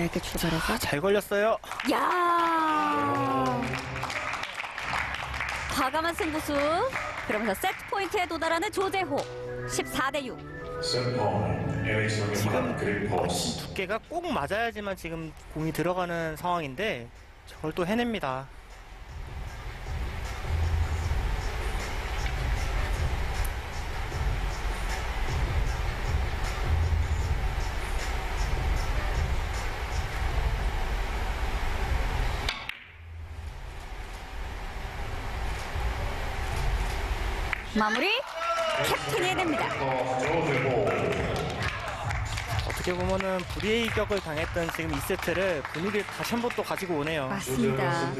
얇게 출발해서. 잘 걸렸어요. 야 과감한 승부수. 그러면서 세트 포인트에 도달하는 조재호. 14대 6. second 에릭슨의 지금 두께가 꼭 맞아야지만 지금 공이 들어가는 상황인데 저걸 또 해냅니다. 마무리. 캡틴이 해냅니다. 어떻게 보면은 불이의 격을 당했던 지금 2세트를 분위기를 다시 한 번 또 가지고 오네요. 맞습니다.